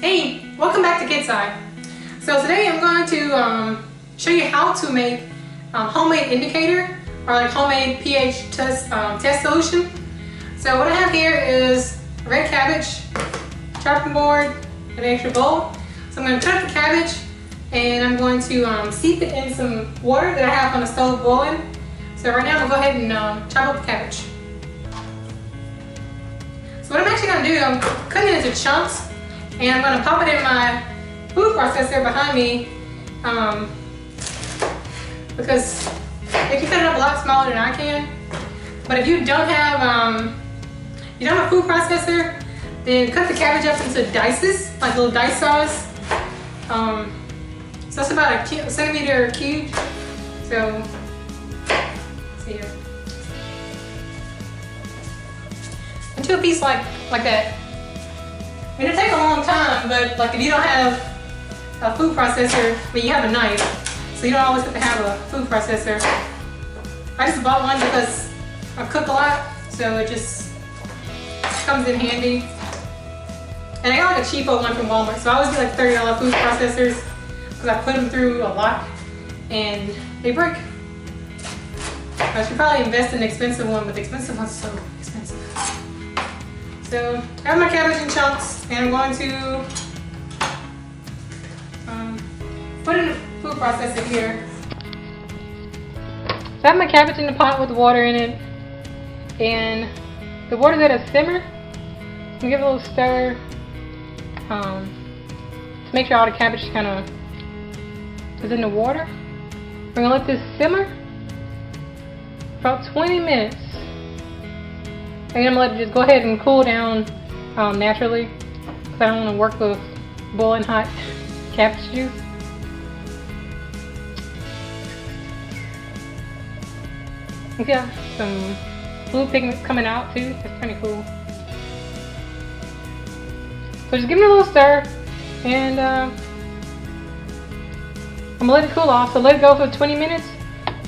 Hey, welcome back to KitScy. So today I'm going to um, show you how to make um, homemade indicator or like homemade pH test, um, test solution. So what I have here is red cabbage, chopping board, an extra bowl. So I'm going to cut up the cabbage and I'm going to um, steep it in some water that I have on the stove boiling. So right now I'm going to go ahead and um, chop up the cabbage. So what I'm actually going to do, I'm cutting it into chunks and I'm gonna pop it in my food processor behind me um, because it can cut it up a lot smaller than I can. But if you don't have um, you don't have a food processor, then cut the cabbage up into dices, like little dice size. Um, so that's about a centimeter cube. So, see here. Into a piece like like that. It'll take a long time, but like if you don't have a food processor, but you have a knife, so you don't always have to have a food processor. I just bought one because I cook a lot, so it just comes in handy. And I got like a cheapo one from Walmart, so I always get like $30 food processors because I put them through a lot and they break. I should probably invest in an expensive one, but the expensive one's so. So I have my cabbage in chunks and I'm going to um, put in a food processor here. So I have my cabbage in the pot with water in it and the water's at a simmer. So give it a little stir um, to make sure all the cabbage kind of is in the water. We're gonna let this simmer for about 20 minutes. And I'm gonna let it just go ahead and cool down um, naturally because I don't want to work with boiling hot cabbage juice. Yeah, some blue pigments coming out too. That's pretty cool. So just give it a little stir and uh, I'm gonna let it cool off. So let it go for 20 minutes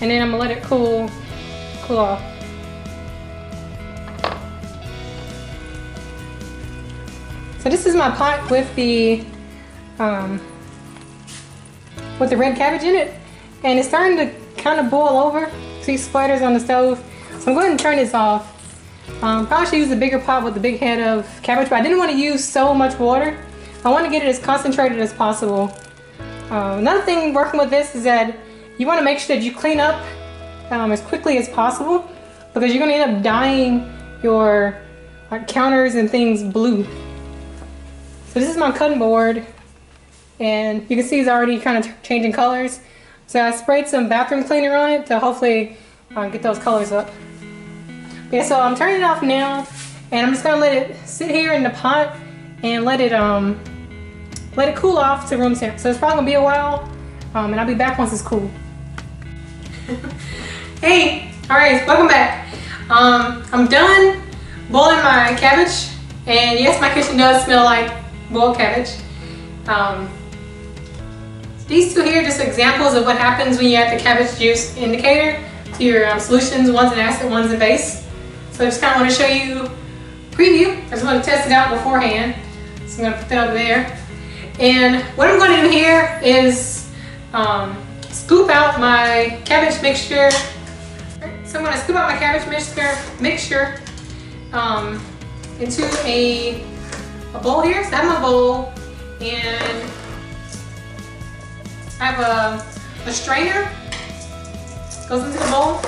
and then I'm gonna let it cool, cool off. So this is my pot with the um, with the red cabbage in it, and it's starting to kind of boil over. See splatters on the stove. So I'm going to turn this off. Um, probably should use a bigger pot with a big head of cabbage, but I didn't want to use so much water. I want to get it as concentrated as possible. Uh, another thing working with this is that you want to make sure that you clean up um, as quickly as possible because you're going to end up dyeing your uh, counters and things blue. So this is my cutting board and you can see it's already kind of changing colors. So I sprayed some bathroom cleaner on it to hopefully uh, get those colors up. Yeah, so I'm turning it off now and I'm just gonna let it sit here in the pot and let it um let it cool off to room temp. So it's probably gonna be a while um, and I'll be back once it's cool. hey, all right, welcome back. Um, I'm done boiling my cabbage and yes, my kitchen does smell like boiled cabbage. Um, these two here are just examples of what happens when you add the cabbage juice indicator to your um, solutions. One's an acid, one's a base. So I just kind of want to show you preview. I just want to test it out beforehand. So I'm going to put that over there. And what I'm going to do here is um, scoop out my cabbage mixture. So I'm going to scoop out my cabbage mixture, mixture um, into a a bowl here. So I have my bowl and I have a, a strainer goes into the bowl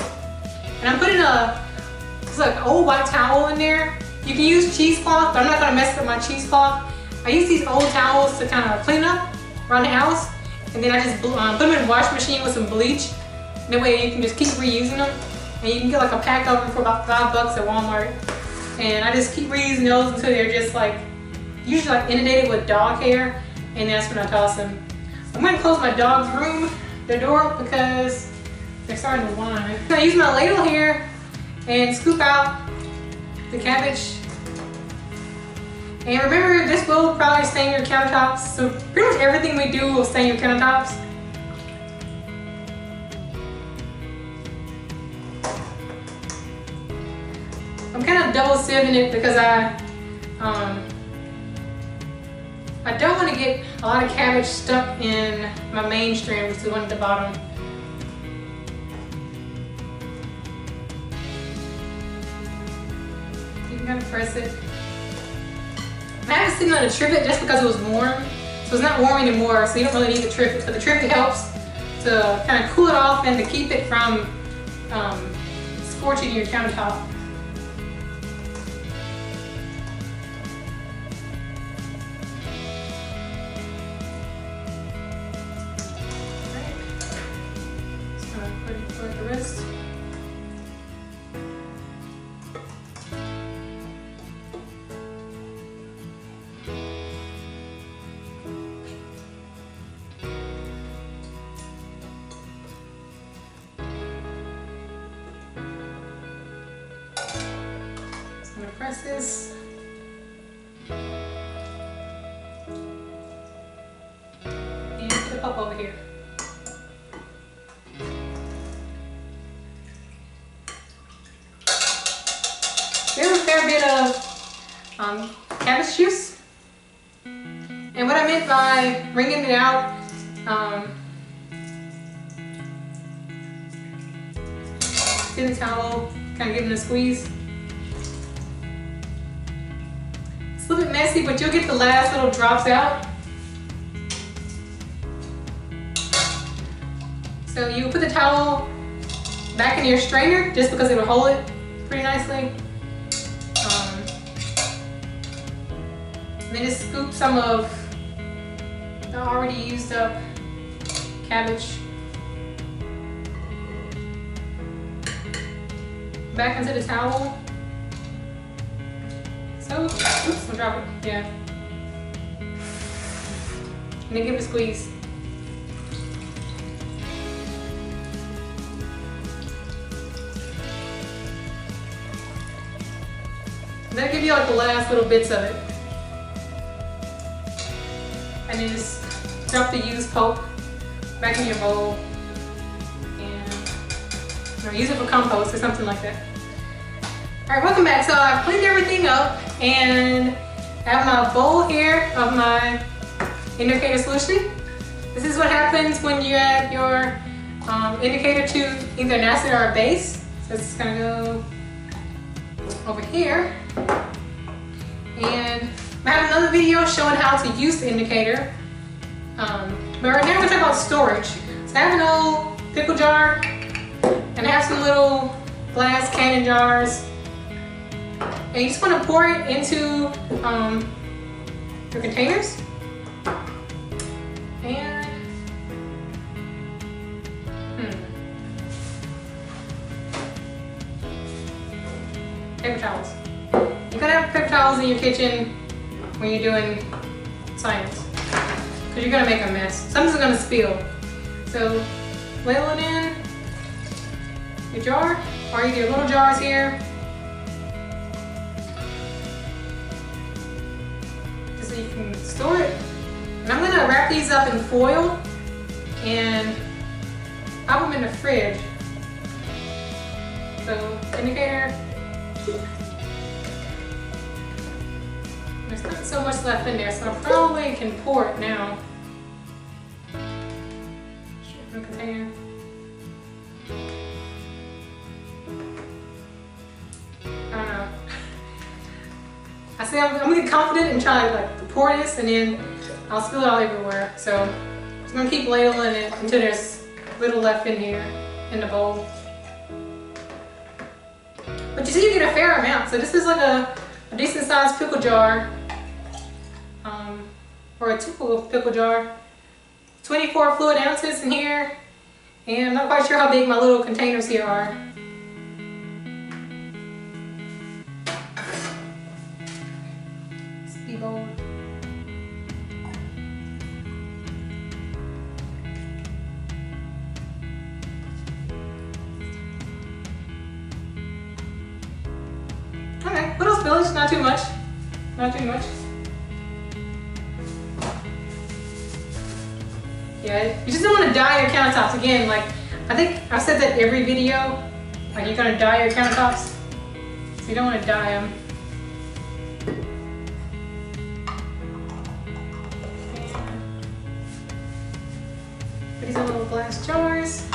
and I'm putting a it's like old white towel in there. You can use cheesecloth, but I'm not gonna mess up my cheesecloth. I use these old towels to kind of clean up around the house and then I just um, put them in the wash machine with some bleach. That way you can just keep reusing them and you can get like a pack of them for about five bucks at Walmart. And I just keep reusing those until they're just like usually like inundated with dog hair, and that's when I toss them. I'm to close my dog's room, the door, because they're starting to whine. To use my ladle here and scoop out the cabbage. And remember, this will probably stain your countertops, so pretty much everything we do will stain your countertops. I'm kind of double sieving it because I um, I don't want to get a lot of cabbage stuck in my main strand, which is the one at the bottom. You can kind of press it. I had to sitting on a trivet just because it was warm. So it's not warm anymore, so you don't really need the trivet, but the trivet helps to kind of cool it off and to keep it from um, scorching your countertop. Press this. And tip up over here. Um, cabbage juice. And what I meant by wringing it out, um, in the towel, kind of giving it a squeeze. It's a little bit messy, but you'll get the last little drops out. So you put the towel back in your strainer just because it'll hold it pretty nicely. Then just scoop some of the already used up cabbage back into the towel. So, oops, I'm dropping. Yeah. And then give it a squeeze. That'll give you like the last little bits of it. Just drop the used pulp back in your bowl and you know, use it for compost or something like that. All right, welcome back. So I've cleaned everything up and I have my bowl here of my indicator solution. This is what happens when you add your um, indicator to either an acid or a base. So it's gonna go over here. And I have another video showing how to use the indicator. Um, but right now we're talking about storage. So I have an old pickle jar and I have some little glass canning jars and you just want to pour it into um, your containers. And, hmm. Paper towels. You gotta have paper towels in your kitchen when you're doing science. Because you're gonna make a mess. Something's gonna spill. So, ladle it in your jar, or your little jars here, so you can store it. And I'm gonna wrap these up in foil and put them in the fridge. So indicator. There's not so much left in there, so I probably can pour it now. container. Um, I say I'm, I'm gonna get confident and try like pour this and then I'll spill it all everywhere. So I'm gonna keep ladling it until there's little left in here in the bowl. But you see you get a fair amount. So this is like a, a decent sized pickle jar. Um, or a typical pickle jar. 24 fluid ounces in here. And I'm not quite sure how big my little containers here are. bowl. Okay, little spillage, not too much. Not too much. good. You just don't want to dye your countertops again. Like, I think I've said that every video, like you're gonna dye your countertops. So you don't want to dye them. Put these in little glass jars.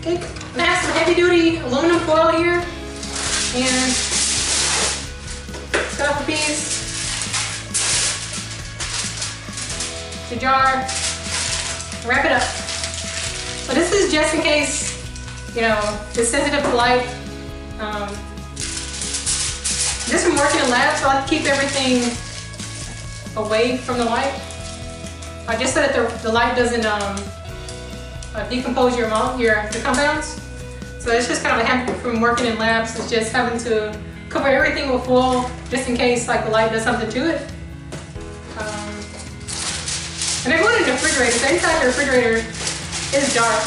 Okay, I have some heavy duty aluminum foil here. And The jar, wrap it up. So this is just in case, you know, it's sensitive to light. Um, just from working in labs, I like to keep everything away from the light. Uh, just so that the, the light doesn't um, uh, decompose your, your the compounds. So it's just kind of a habit from working in labs, it's just having to cover everything with foil just in case like the light does something to it. And I it in the refrigerator, so inside the refrigerator is dark.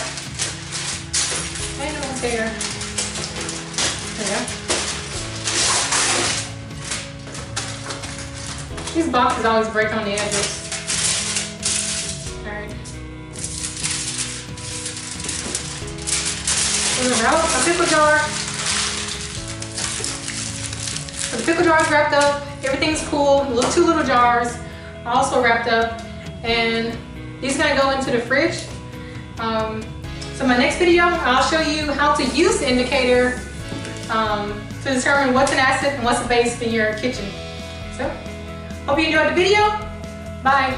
I know what's there. There go. These boxes always break on the edges. Alright. The oh, route, a pickle jar. So the pickle jar is wrapped up. Everything's cool. Little, two little jars also wrapped up. And these are gonna go into the fridge. Um, so my next video, I'll show you how to use the indicator um, to determine what's an acid and what's a base in your kitchen. So. Hope you enjoyed the video. Bye.